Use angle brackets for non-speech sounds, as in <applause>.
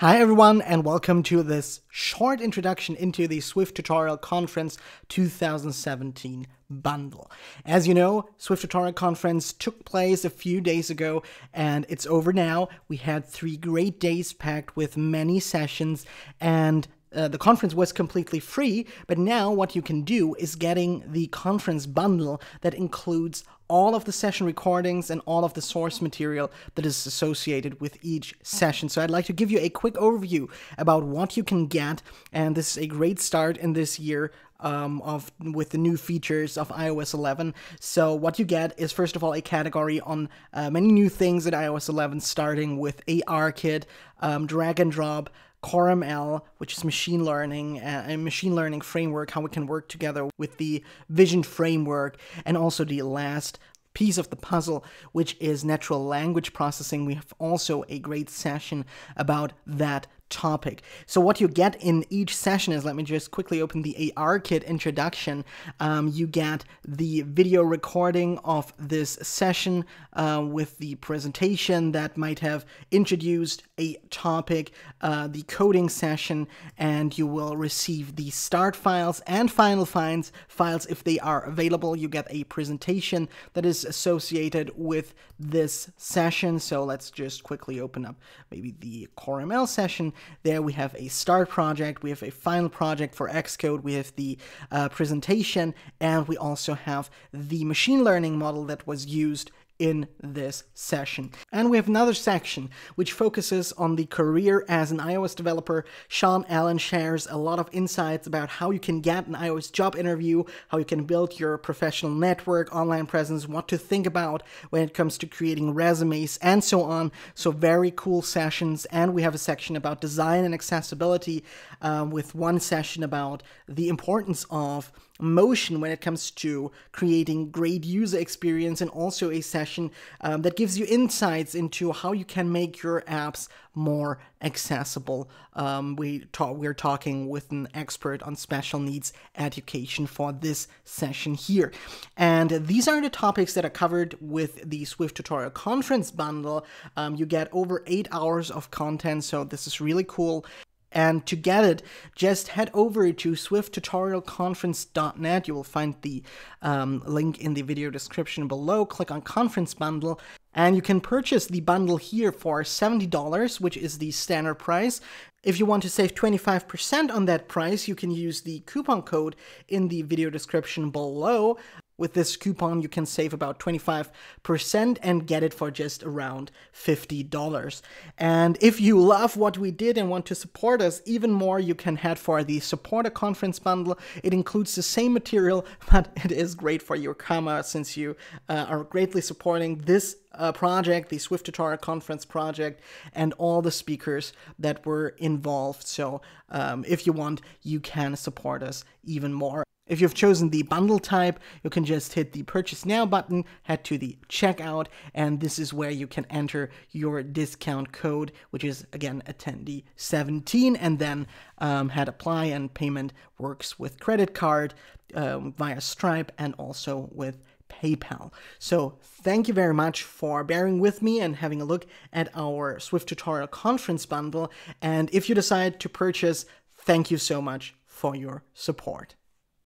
Hi everyone and welcome to this short introduction into the Swift Tutorial Conference 2017 bundle. As you know, Swift Tutorial Conference took place a few days ago and it's over now. We had three great days packed with many sessions and uh, the conference was completely free, but now what you can do is getting the conference bundle that includes all of the session recordings and all of the source material that is associated with each session. So I'd like to give you a quick overview about what you can get, and this is a great start in this year um, of with the new features of iOS 11. So what you get is first of all a category on uh, many new things at iOS 11, starting with ARKit, um, drag and drop, CoreML, which is machine learning uh, a machine learning framework, how we can work together with the Vision framework, and also the last piece of the puzzle, which is natural language processing. We have also a great session about that topic. So what you get in each session is, let me just quickly open the ARKit introduction. Um, you get the video recording of this session uh, with the presentation that might have introduced a topic, uh, the coding session, and you will receive the start files and final files, files if they are available. You get a presentation that is associated with this session. So let's just quickly open up maybe the core ML session there we have a start project, we have a final project for Xcode, we have the uh, presentation, and we also have the machine learning model that was used in this session. And we have another section which focuses on the career as an iOS developer. Sean Allen shares a lot of insights about how you can get an iOS job interview, how you can build your professional network, online presence, what to think about when it comes to creating resumes, and so on. So, very cool sessions. And we have a section about design and accessibility um, with one session about the importance of motion when it comes to creating great user experience and also a session um, that gives you insights into how you can make your apps more accessible. Um, we talk, we're talking with an expert on special needs education for this session here. And these are the topics that are covered with the Swift Tutorial Conference bundle. Um, you get over eight hours of content, so this is really cool. And to get it, just head over to swifttutorialconference.net. You will find the um, link in the video description below. Click on Conference Bundle, and you can purchase the bundle here for $70, which is the standard price. If you want to save 25% on that price, you can use the coupon code in the video description below. With this coupon, you can save about 25% and get it for just around $50. And if you love what we did and want to support us even more, you can head for the Supporter Conference bundle. It includes the same material, <laughs> but it is great for your comma since you uh, are greatly supporting this uh, project, the Swift Tutorial Conference project, and all the speakers that were involved. So um, if you want, you can support us even more. If you've chosen the bundle type, you can just hit the purchase now button, head to the checkout, and this is where you can enter your discount code, which is again attendee 17, and then um, head apply and payment works with credit card um, via Stripe and also with PayPal. So thank you very much for bearing with me and having a look at our Swift Tutorial Conference bundle. And if you decide to purchase, thank you so much for your support.